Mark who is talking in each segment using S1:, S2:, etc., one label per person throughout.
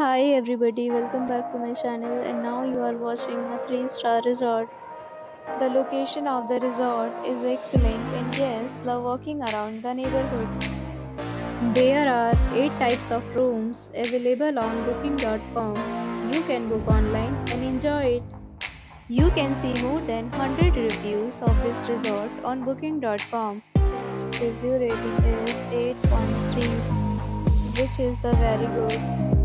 S1: Hi everybody, welcome back to my channel and now you are watching a 3 star resort. The location of the resort is excellent and guests love walking around the neighborhood. There are 8 types of rooms available on booking.com. You can book online and enjoy it. You can see more than 100 reviews of this resort on booking.com. Its review rating is 8.3 which is the very good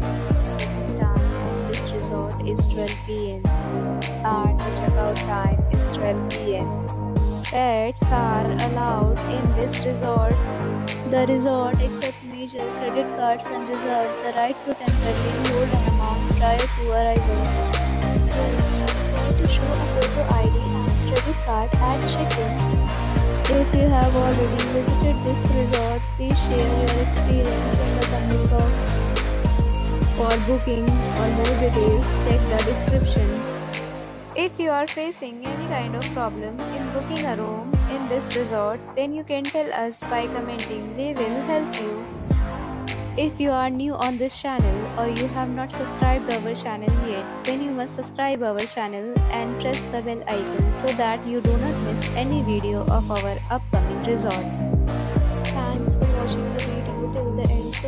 S1: is 12 pm and the checkout time is 12 pm. Pets are allowed in this resort. The resort accepts major credit cards and reserves the right to temporarily hold an amount prior to arrival. To show a photo ID and credit card at check-in. If you have already visited this resort, please share your experience For booking or more details, check the description. If you are facing any kind of problem in booking a room in this resort, then you can tell us by commenting. We will help you. If you are new on this channel or you have not subscribed our channel yet, then you must subscribe our channel and press the bell icon so that you do not miss any video of our upcoming resort. Thanks for watching the video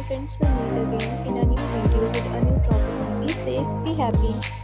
S1: friends will meet again in a new video with a new topic. Be safe, be happy.